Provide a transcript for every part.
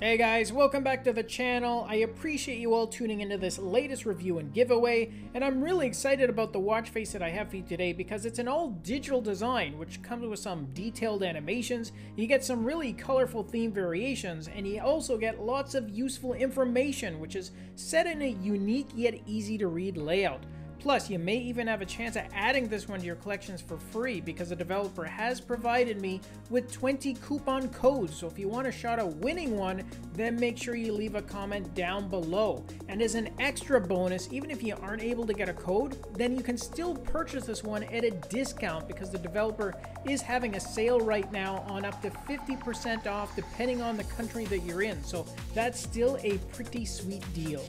Hey guys, welcome back to the channel. I appreciate you all tuning into this latest review and giveaway, and I'm really excited about the watch face that I have for you today because it's an all digital design which comes with some detailed animations, you get some really colorful theme variations, and you also get lots of useful information which is set in a unique yet easy to read layout. Plus, you may even have a chance at adding this one to your collections for free because the developer has provided me with 20 coupon codes. So if you want a shot at winning one, then make sure you leave a comment down below. And as an extra bonus, even if you aren't able to get a code, then you can still purchase this one at a discount because the developer is having a sale right now on up to 50% off depending on the country that you're in. So that's still a pretty sweet deal.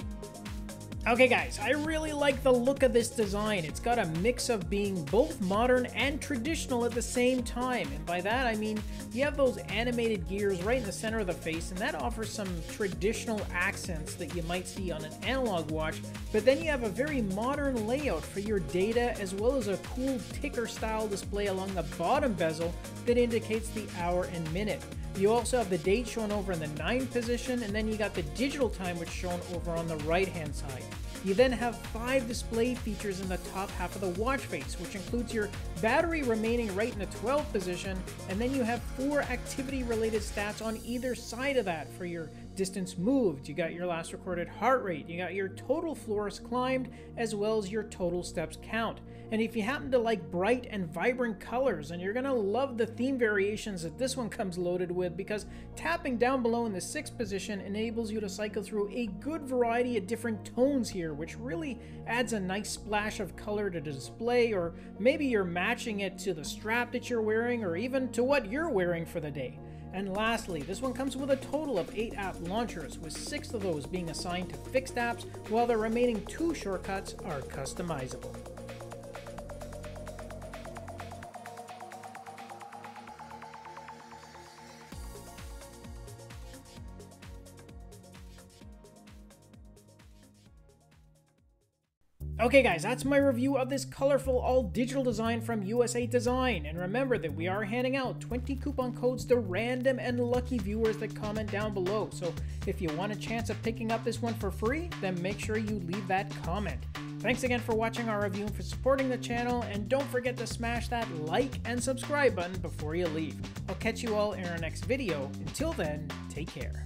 Okay guys, I really like the look of this design. It's got a mix of being both modern and traditional at the same time. And by that I mean you have those animated gears right in the center of the face and that offers some traditional accents that you might see on an analog watch. But then you have a very modern layout for your data as well as a cool ticker style display along the bottom bezel that indicates the hour and minute. You also have the date shown over in the 9 position, and then you got the digital time which shown over on the right hand side. You then have five display features in the top half of the watch face, which includes your battery remaining right in the 12 position, and then you have four activity related stats on either side of that for your distance moved, you got your last recorded heart rate, you got your total floors climbed, as well as your total steps count. And if you happen to like bright and vibrant colors, and you're gonna love the theme variations that this one comes loaded with because tapping down below in the sixth position enables you to cycle through a good variety of different tones here, which really adds a nice splash of color to the display, or maybe you're matching it to the strap that you're wearing, or even to what you're wearing for the day. And lastly, this one comes with a total of 8 app launchers, with 6 of those being assigned to fixed apps, while the remaining 2 shortcuts are customizable. Okay guys, that's my review of this colorful all-digital design from USA Design. And remember that we are handing out 20 coupon codes to random and lucky viewers that comment down below. So if you want a chance of picking up this one for free, then make sure you leave that comment. Thanks again for watching our review and for supporting the channel, and don't forget to smash that like and subscribe button before you leave. I'll catch you all in our next video. Until then, take care.